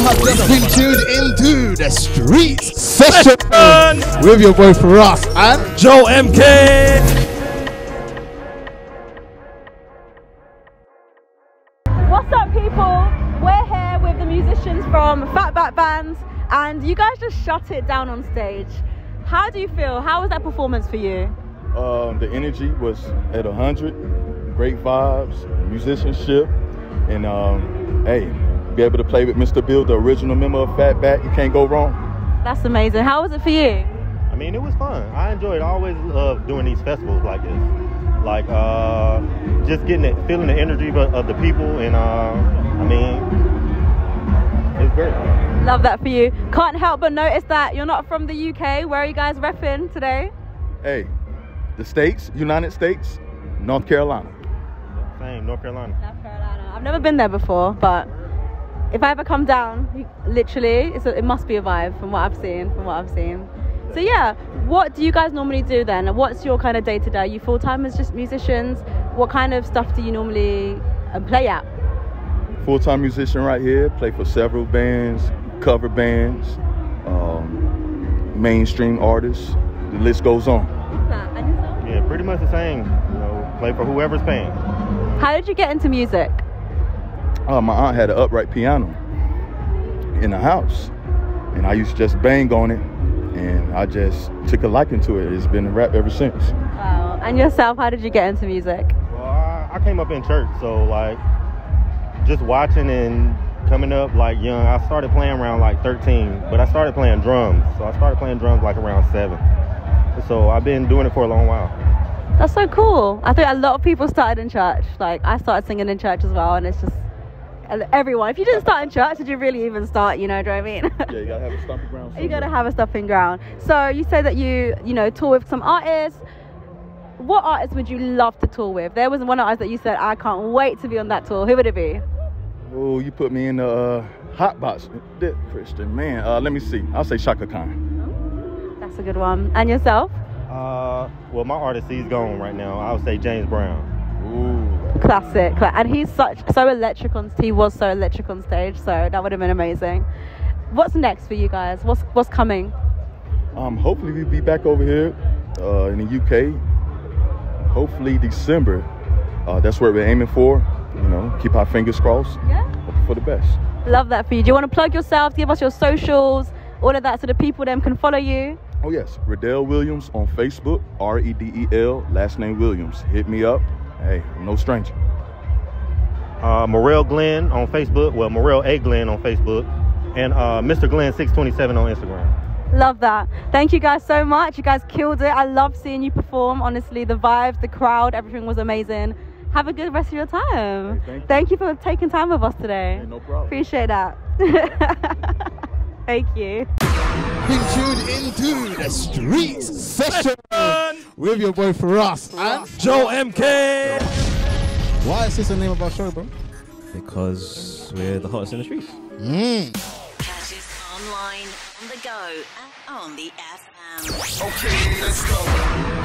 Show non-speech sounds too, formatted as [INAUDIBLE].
have just been tuned into the street Session with your boy Firahs and Joe MK. What's up, people? We're here with the musicians from Fatback Bands, and you guys just shut it down on stage. How do you feel? How was that performance for you? Um, the energy was at 100, great vibes, musicianship, and um, hey, be able to play with Mr. Bill, the original member of Fatback, you can't go wrong. That's amazing. How was it for you? I mean, it was fun. I enjoyed. I always love doing these festivals like this, like uh, just getting it, feeling the energy of, of the people, and uh, I mean, it's great. Love that for you. Can't help but notice that you're not from the UK. Where are you guys repping today? Hey, the States, United States, North Carolina. Same, North Carolina. North Carolina. I've never been there before, but if I ever come down, literally, it's a, it must be a vibe from what I've seen. From what I've seen. So yeah, what do you guys normally do then? What's your kind of day to day? You full time as just musicians? What kind of stuff do you normally uh, play at? Full-time musician right here, play for several bands, cover bands, um, mainstream artists. The list goes on. Yeah, pretty much the same. You know, play for whoever's paying. How did you get into music? Uh, my aunt had an upright piano in the house, and I used to just bang on it, and I just took a liking to it. It's been a rap ever since. Wow. And yourself, how did you get into music? Well, I, I came up in church, so like just watching and coming up like young. I started playing around like 13, but I started playing drums. So I started playing drums like around seven. So I've been doing it for a long while. That's so cool. I think a lot of people started in church. Like I started singing in church as well, and it's just everyone. If you didn't start in church, did you really even start? You know, do you know what I mean? Yeah, you gotta have a stomping ground. [LAUGHS] you gotta have a stuffing ground. So you say that you, you know, tour with some artists. What artists would you love to tour with? There was one artist that you said, I can't wait to be on that tour. Who would it be? Oh, you put me in the uh, hot box, That Christian man. Uh, let me see. I'll say Chaka Khan. That's a good one. And yourself? Uh, well, my artist, he's gone right now. I would say James Brown. Ooh. Classic. And he's such so electric on. He was so electric on stage. So that would have been amazing. What's next for you guys? What's what's coming? Um, hopefully we'll be back over here uh, in the UK. Hopefully December. Uh, that's what we're aiming for. You know, keep our fingers crossed. Yeah. For the best. Love that for you. Do you want to plug yourself? Give us your socials, all of that, so the people them can follow you. Oh yes, Redell Williams on Facebook. R E D E L, last name Williams. Hit me up. Hey, I'm no stranger. Uh, Morel Glenn on Facebook. Well, Morel A Glenn on Facebook, and uh, Mr. Glenn 627 on Instagram. Love that. Thank you guys so much. You guys killed it. I love seeing you perform. Honestly, the vibes, the crowd, everything was amazing. Have a good rest of your time. Hey, thank you. for taking time with us today. Hey, no problem. Appreciate that. [LAUGHS] Thank you. been tuned into the Streets Session with your boy Firahs and Joe MK. why is this the name of our show, bro? Because we're the hottest in the streets. Mm. Catch us online, on the go, and on the FM. Okay, let's go.